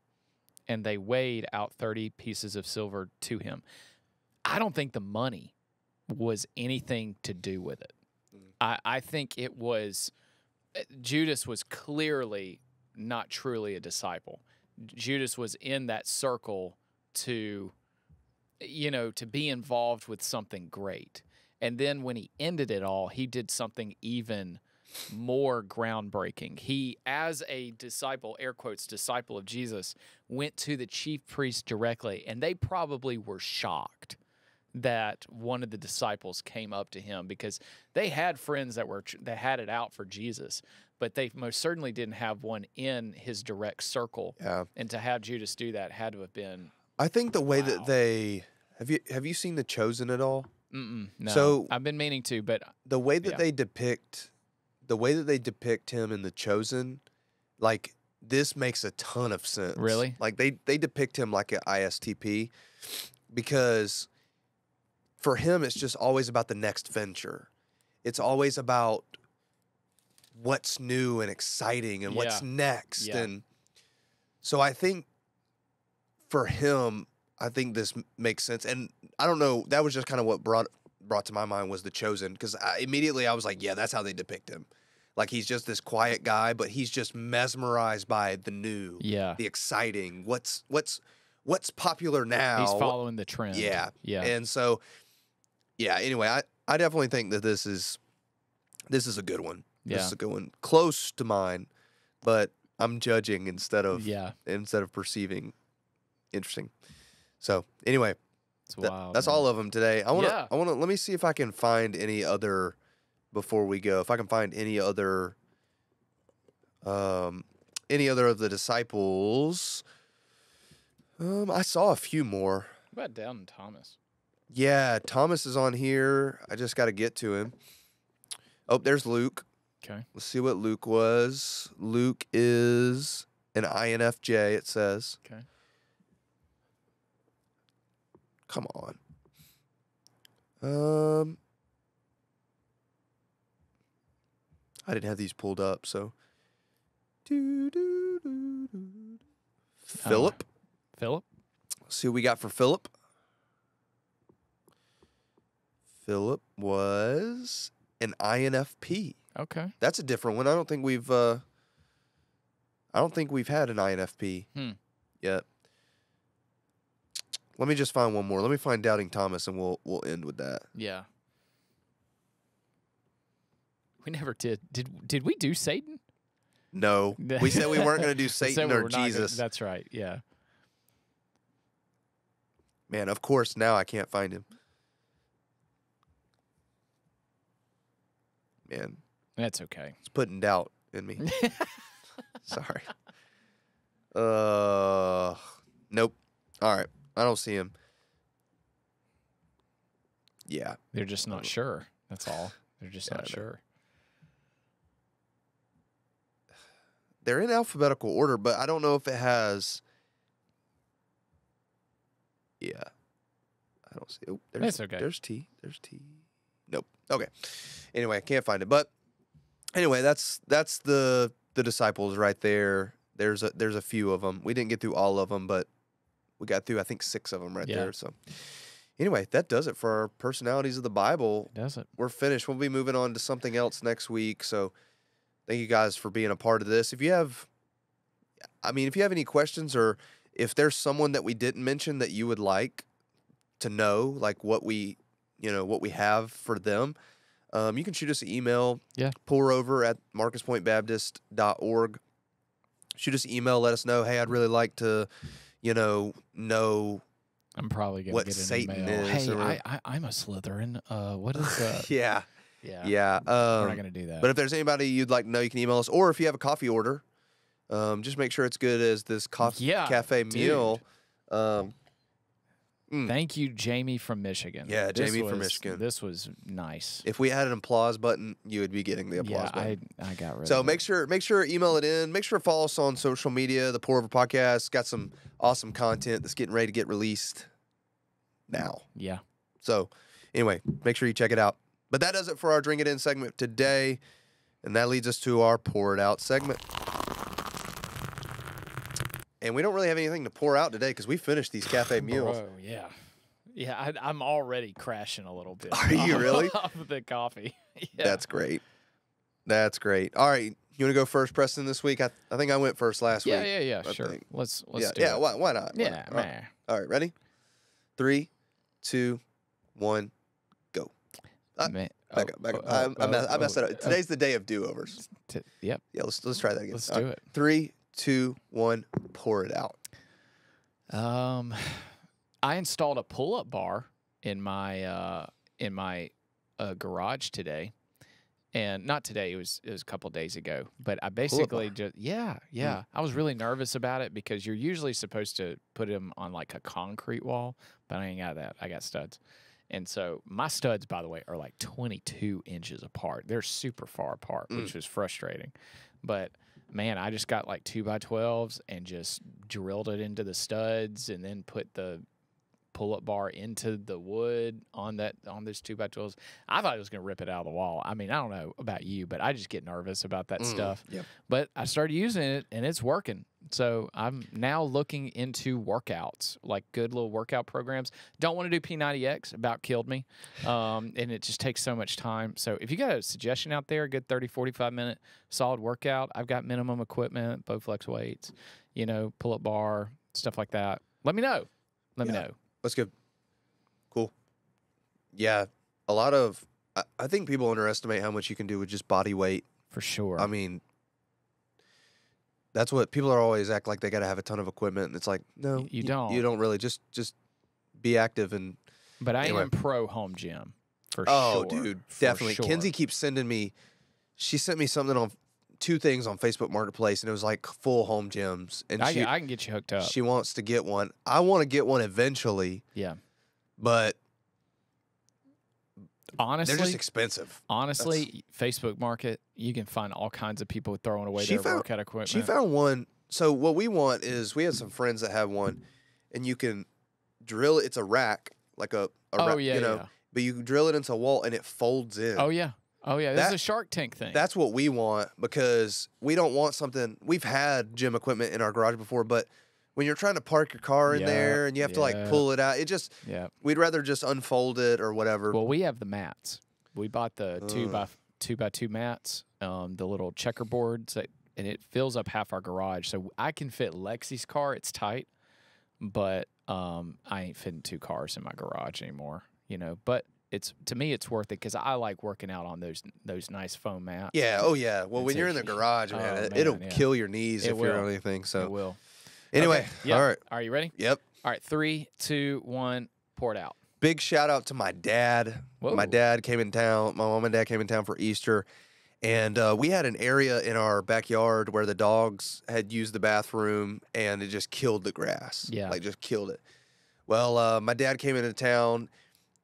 Speaker 2: And they weighed out 30 pieces of silver to him. I don't think the money was anything to do with it. I, I think it was uh, Judas was clearly not truly a disciple. Judas was in that circle to, you know, to be involved with something great. And then when he ended it all, he did something even more groundbreaking. He, as a disciple, air quotes, disciple of Jesus, went to the chief priest directly, and they probably were shocked that one of the disciples came up to him because they had friends that were that had it out for Jesus, but they most certainly didn't have one in his direct circle.
Speaker 1: yeah.
Speaker 2: And to have Judas do that had to have been
Speaker 1: I think the way
Speaker 2: Wow.
Speaker 1: that they have you have you seen the Chosen at all?
Speaker 2: mm-mm, no.
Speaker 1: So-
Speaker 2: I've been meaning to, but
Speaker 1: the way that
Speaker 2: Yeah.
Speaker 1: they depict the way that they depict him in the chosen like this makes a ton of sense.
Speaker 2: Really?
Speaker 1: like they they depict him like an istp because for him it's just always about the next venture. It's always about what's new and exciting and what's next.
Speaker 2: Yeah.
Speaker 1: and so i think for him i think this makes sense. And i don't know that was just kind of what brought brought to my mind was the chosen because immediately i was like yeah that's how they depict him. Like he's just this quiet guy but he's just mesmerized by the new
Speaker 2: yeah,
Speaker 1: the exciting what's what's what's popular now
Speaker 2: he's following the trend.
Speaker 1: yeah.
Speaker 2: Yeah.
Speaker 1: and so yeah anyway i i definitely think that this is this is a good one.
Speaker 2: Yeah.
Speaker 1: this is a good one. Close to mine but i'm judging instead of
Speaker 2: yeah,
Speaker 1: instead of perceiving interesting. So anyway
Speaker 2: it's wild.
Speaker 1: that's
Speaker 2: man.
Speaker 1: all of them today. I want to.
Speaker 2: Yeah.
Speaker 1: I want to. Let me see if I can find any other before we go. If I can find any other um any other of the disciples. Um I saw a few more.
Speaker 2: What about Down Thomas?
Speaker 1: Yeah, Thomas is on here. I just got to get to him. Oh, there's Luke.
Speaker 2: Okay.
Speaker 1: Let's see what Luke was. Luke is an INFJ, it says.
Speaker 2: Okay.
Speaker 1: Come on. Um I didn't have these pulled up, so Doo, doo, doo, doo. Philip.
Speaker 2: Philip?
Speaker 1: Let's see what we got for Philip. Philip was an INFP.
Speaker 2: Okay.
Speaker 1: That's a different one. I don't think we've uh I don't think we've had an INFP
Speaker 2: Hmm.
Speaker 1: yet. Let me just find one more. Let me find Doubting Thomas and we'll we'll end with that.
Speaker 2: Yeah. We never did. Did did we do Satan?
Speaker 1: No. We said we weren't going to do Satan or
Speaker 2: not gonna-
Speaker 1: Jesus.
Speaker 2: that's right. Yeah.
Speaker 1: Man, of course now I can't find him. Man,
Speaker 2: That's okay.
Speaker 1: it's putting doubt in me. Sorry. Uh nope. All right. See him. Yeah.
Speaker 2: They're just not um, sure. That's all. They're just
Speaker 1: Yeah,
Speaker 2: not sure.
Speaker 1: They're in alphabetical order, but I don't know if it has Yeah. I don't see oh, there's
Speaker 2: That's okay.
Speaker 1: there's T. There's T. Nope. Okay. Anyway, I can't find it. But anyway, that's that's the the disciples right there. There's a there's a few of them. We didn't get through all of them, but we got through I think 6 of them right
Speaker 2: Yeah.
Speaker 1: there. So anyway, that does it for our personalities of the Bible.
Speaker 2: Does it?
Speaker 1: we're finished. We'll be moving on to something else next week. So thank you guys for being a part of this. If you have, I mean, if you have any questions or if there's someone that we didn't mention that you would like to know, like what we, you know, what we have for them, um, you can shoot us an email.
Speaker 2: Yeah.
Speaker 1: Pourover at marcuspointebaptist.org. Shoot us an email. Let us know. Hey, I'd really like to, you know, know.
Speaker 2: I'm probably gonna
Speaker 1: What
Speaker 2: get an
Speaker 1: Satan
Speaker 2: email.
Speaker 1: is
Speaker 2: Hey,
Speaker 1: or-
Speaker 2: I, I I'm a Slytherin. Uh, what is that?
Speaker 1: yeah.
Speaker 2: yeah.
Speaker 1: Yeah.
Speaker 2: We're
Speaker 1: Um,
Speaker 2: not gonna do that.
Speaker 1: But if there's anybody you'd like to know, you can email us. Or if you have a coffee order, um, just make sure it's good as this coffee
Speaker 2: Yeah,
Speaker 1: cafe meal. Um, mm.
Speaker 2: Thank you, Jamie from Michigan.
Speaker 1: Yeah,
Speaker 2: This
Speaker 1: Jamie from Michigan.
Speaker 2: This was nice.
Speaker 1: if we had an applause button, you would be getting the applause
Speaker 2: yeah,
Speaker 1: button.
Speaker 2: I I got rid
Speaker 1: So make
Speaker 2: it.
Speaker 1: sure make sure email it in. Make sure to follow us on social media. The Pourover Podcast got some awesome content that's getting ready to get released now.
Speaker 2: Yeah.
Speaker 1: So anyway, make sure you check it out. But that does it for our Drink It In segment today. And that leads us to our Pour It Out segment. And we don't really have anything to pour out today because we finished these cafe meals.
Speaker 2: Bro, yeah. Yeah, I, I'm already crashing a little bit.
Speaker 1: Are you really?
Speaker 2: Off the coffee. yeah.
Speaker 1: That's great. That's great. All right. You want to go first, Preston, this week? I, I think I went first last
Speaker 2: yeah,
Speaker 1: week.
Speaker 2: yeah, yeah.
Speaker 1: I
Speaker 2: Sure.
Speaker 1: think.
Speaker 2: Let's let's
Speaker 1: yeah,
Speaker 2: do
Speaker 1: yeah.
Speaker 2: it.
Speaker 1: Why, why not? Why
Speaker 2: yeah,
Speaker 1: not? All, right. All right, Ready? Three, two, one, go. Uh,
Speaker 2: Man-
Speaker 1: Back
Speaker 2: oh,
Speaker 1: up. Back up.
Speaker 2: oh,
Speaker 1: I, I,
Speaker 2: oh,
Speaker 1: mess, I
Speaker 2: oh,
Speaker 1: messed that
Speaker 2: oh,
Speaker 1: up. Today's the day of do overs.
Speaker 2: t- yep.
Speaker 1: Yeah, let's let's try that again.
Speaker 2: Let's
Speaker 1: All
Speaker 2: do
Speaker 1: right.
Speaker 2: it.
Speaker 1: Three, two, one. Pour it out.
Speaker 2: Um, I installed a pull-up bar in my uh, in my uh, garage today, and not today. It was it was a couple days ago. But I basically just yeah yeah. I was really nervous about it because you're usually supposed to put them on like a concrete wall, but I ain't got that. I got studs. And so my studs, by the way, are like 22 inches apart. They're super far apart, which was frustrating. But man, I just got like two by 12s and just drilled it into the studs and then put the pull up bar into the wood on that on this two by 12s. I thought it was going to rip it out of the wall. I mean, I don't know about you, but I just get nervous about that
Speaker 1: Mm,
Speaker 2: stuff.
Speaker 1: Yep.
Speaker 2: But I started using it and it's working. So I'm now looking into workouts, like good little workout programs. Don't want to do P90X, about killed me. Um, and it just takes so much time. So if you got a suggestion out there, a good 30, 45 minute solid workout, I've got minimum equipment, Bowflex weights, you know, pull up bar, stuff like that. Let me know. Let me
Speaker 1: Yeah.
Speaker 2: know.
Speaker 1: That's good. Cool. Yeah, a lot of. I, I think people underestimate how much you can do with just body weight.
Speaker 2: For sure.
Speaker 1: I mean, that's what people are always act like they got to have a ton of equipment, and it's like no,
Speaker 2: you don't.
Speaker 1: You don't really just just be active and
Speaker 2: but I
Speaker 1: anyway.
Speaker 2: am pro home gym for
Speaker 1: Oh,
Speaker 2: sure.
Speaker 1: Oh,
Speaker 2: dude,
Speaker 1: definitely.
Speaker 2: sure.
Speaker 1: Kenzie keeps sending me. She sent me something on two things on Facebook Marketplace, and it was like full home gyms, and
Speaker 2: I,
Speaker 1: she
Speaker 2: I can get you hooked up.
Speaker 1: she wants to get one. I want to get one eventually,
Speaker 2: yeah.
Speaker 1: but
Speaker 2: Honestly,
Speaker 1: they're just expensive.
Speaker 2: honestly, Facebook Market, you can find all kinds of people throwing away
Speaker 1: She
Speaker 2: their
Speaker 1: found-
Speaker 2: workout equipment.
Speaker 1: She found one. So what we want is we had some friends that have one, and you can drill. It. It's a rack, like a, a
Speaker 2: oh
Speaker 1: rack,
Speaker 2: yeah,
Speaker 1: you know,
Speaker 2: yeah.
Speaker 1: but you drill it into a wall and it folds in.
Speaker 2: Oh yeah. Oh yeah. This is a Shark Tank thing.
Speaker 1: That's what we want because we don't want something. We've had gym equipment in our garage before, but when you're trying to park your car in
Speaker 2: Yeah,
Speaker 1: there and you have to like pull it out, it just
Speaker 2: yeah.
Speaker 1: we'd rather just unfold it or whatever.
Speaker 2: Well, we have the mats. We bought the two
Speaker 1: Ugh.
Speaker 2: by two by two mats, um, the little checkerboards, that, and it fills up half our garage. So I can fit Lexi's car. It's tight, but um, I ain't fitting two cars in my garage anymore. You know, but it's to me it's worth it because I like working out on those those nice foam mats.
Speaker 1: yeah. Oh yeah. Well, when you're in the garage, man,
Speaker 2: oh,
Speaker 1: it,
Speaker 2: man,
Speaker 1: it'll
Speaker 2: yeah.
Speaker 1: kill your knees
Speaker 2: It
Speaker 1: if you're
Speaker 2: will.
Speaker 1: on anything.
Speaker 2: it
Speaker 1: So
Speaker 2: will.
Speaker 1: Anyway,
Speaker 2: Okay, yeah.
Speaker 1: all right.
Speaker 2: Are you ready?
Speaker 1: Yep.
Speaker 2: All right, three, two, one, pour it out.
Speaker 1: Big shout out to my dad. My dad came in town. My mom and dad came in town for Easter. And uh, we had an area in our backyard where the dogs had used the bathroom and it just killed the grass.
Speaker 2: Yeah.
Speaker 1: Like just killed it. Well, uh, my dad came into town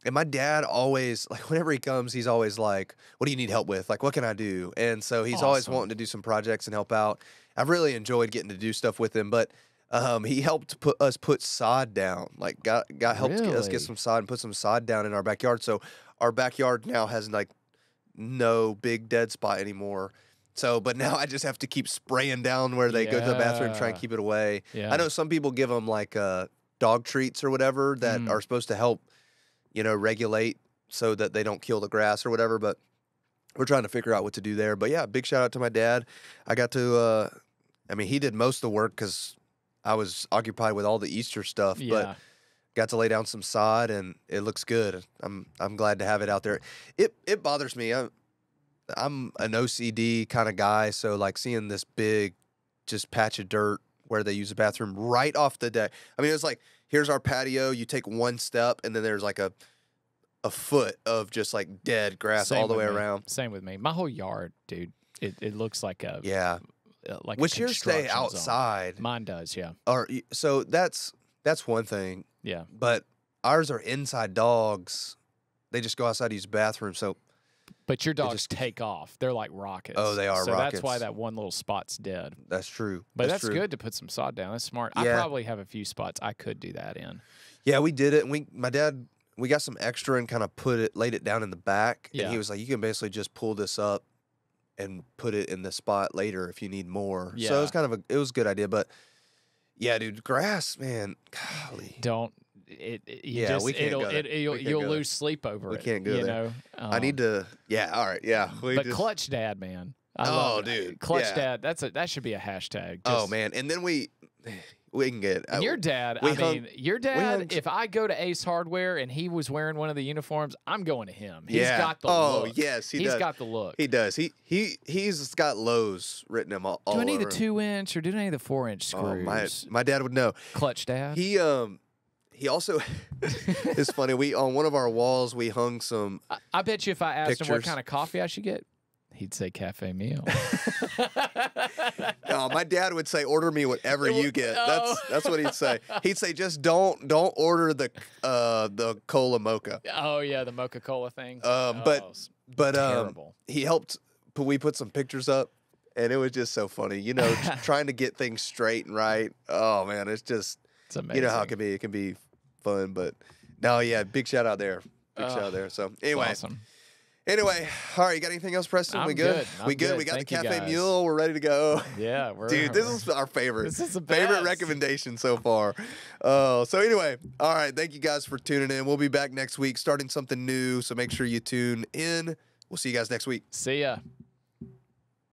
Speaker 1: and my dad always, like, whenever he comes, he's always like, What do you need help with? Like, what can I do? And so he's always wanting to do some projects and help out. I've really enjoyed getting to do stuff with him, but um, he helped put us put sod down. Like, got got helped get us get some sod and put some sod down in our backyard. So our backyard now has like no big dead spot anymore. So, but now I just have to keep spraying down where they go to the bathroom, try and keep it away.
Speaker 2: Yeah.
Speaker 1: I know some people give them like uh, dog treats or whatever that
Speaker 2: Mm.
Speaker 1: are supposed to help, you know, regulate so that they don't kill the grass or whatever. But we're trying to figure out what to do there. But yeah, big shout out to my dad. I got to, uh, I mean, he did most of the work because I was occupied with all the Easter stuff.
Speaker 2: Yeah.
Speaker 1: But got to lay down some sod and it looks good. I'm I'm glad to have it out there. It it bothers me. I'm I'm an OCD kind of guy, so like seeing this big just patch of dirt where they use a bathroom right off the deck. I mean, it's like here's our patio. You take one step and then there's like a a foot of just like dead grass
Speaker 2: Same
Speaker 1: all the way
Speaker 2: me.
Speaker 1: around.
Speaker 2: Same with me. My whole yard, dude. It, it looks like a
Speaker 1: Yeah.
Speaker 2: Uh, like
Speaker 1: Which yours stay
Speaker 2: construction zone.
Speaker 1: outside.
Speaker 2: Mine does, yeah,
Speaker 1: Or so that's that's one thing.
Speaker 2: yeah.
Speaker 1: But ours are inside dogs. They just go outside to use bathroom. So
Speaker 2: But your dogs
Speaker 1: just-
Speaker 2: take off. They're like rockets.
Speaker 1: Oh, they are
Speaker 2: so that's why that one little spot's dead.
Speaker 1: that's true.
Speaker 2: But that's,
Speaker 1: true.
Speaker 2: good to put some sod down. That's smart. I probably have a few spots I could do that in.
Speaker 1: Yeah, we did it. And we, my dad, we got some extra and kind of put it, laid it down in the back.
Speaker 2: Yeah.
Speaker 1: And he was like, you can basically just pull this up and put it in the spot later if you need more. Yeah. So it was kind of a, it was a good idea. But yeah, dude, grass, man, golly.
Speaker 2: Don't it? it
Speaker 1: Yeah,
Speaker 2: just,
Speaker 1: we can't
Speaker 2: it'll,
Speaker 1: go
Speaker 2: it, you'll,
Speaker 1: We can't
Speaker 2: you'll lose sleep over
Speaker 1: We
Speaker 2: it.
Speaker 1: can't go
Speaker 2: you
Speaker 1: there.
Speaker 2: know.
Speaker 1: I need
Speaker 2: Um,
Speaker 1: to, yeah, all right, yeah. We
Speaker 2: But
Speaker 1: just-
Speaker 2: clutch dad, man. I
Speaker 1: Oh,
Speaker 2: it.
Speaker 1: dude,
Speaker 2: clutch
Speaker 1: yeah.
Speaker 2: dad. That's a that should be a hashtag.
Speaker 1: oh man, and then we, we can get
Speaker 2: And
Speaker 1: uh,
Speaker 2: your dad, I
Speaker 1: hung-
Speaker 2: mean, your dad, if I go to Ace Hardware and he was wearing one of the uniforms, I'm going to him. He's
Speaker 1: yeah.
Speaker 2: got the
Speaker 1: oh
Speaker 2: look.
Speaker 1: yes, he
Speaker 2: He's
Speaker 1: does.
Speaker 2: got the look.
Speaker 1: he does. He he he's got Lowe's written him all.
Speaker 2: do I need the two inch or do I need the four inch
Speaker 1: Oh,
Speaker 2: screws?
Speaker 1: my my dad would know.
Speaker 2: Clutch dad.
Speaker 1: He um he also it's funny. We on one of our walls we hung some.
Speaker 2: I, I bet you if I asked him what kind of coffee I should get, he'd say cafe meal.
Speaker 1: No, my dad would say, "Order me whatever you get." That's that's what he'd say. He'd say, "Just don't don't order the uh the cola mocha."
Speaker 2: oh yeah, the mocha cola thing.
Speaker 1: Um, but
Speaker 2: Oh, s-
Speaker 1: But um, he helped. But we put some pictures up, and it was just so funny. You know, trying to get things straight and right. Oh man, it's just
Speaker 2: It's amazing.
Speaker 1: you know how it can be. It can be fun, but no, yeah, big shout out there. Big shout out there. So anyway,
Speaker 2: awesome.
Speaker 1: Anyway, all right, you got anything else, Preston?
Speaker 2: I'm
Speaker 1: we good?
Speaker 2: good.
Speaker 1: We good.
Speaker 2: good.
Speaker 1: We got
Speaker 2: Thank
Speaker 1: the Cafe. Mule. We're ready to go.
Speaker 2: Yeah, we're
Speaker 1: Dude, this is our favorite.
Speaker 2: This is the
Speaker 1: favorite
Speaker 2: best.
Speaker 1: recommendation so far. Oh, so anyway, all right. Thank you guys for tuning in. We'll be back next week, starting something new. So make sure you tune in. We'll see you guys next week.
Speaker 2: See ya.